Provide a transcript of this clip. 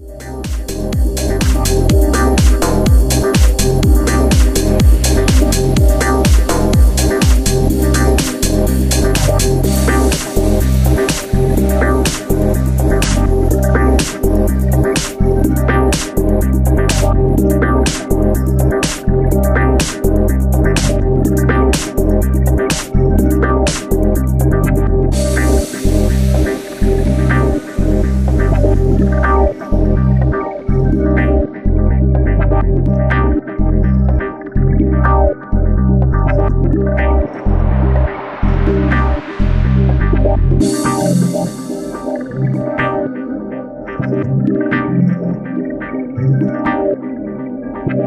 Yeah.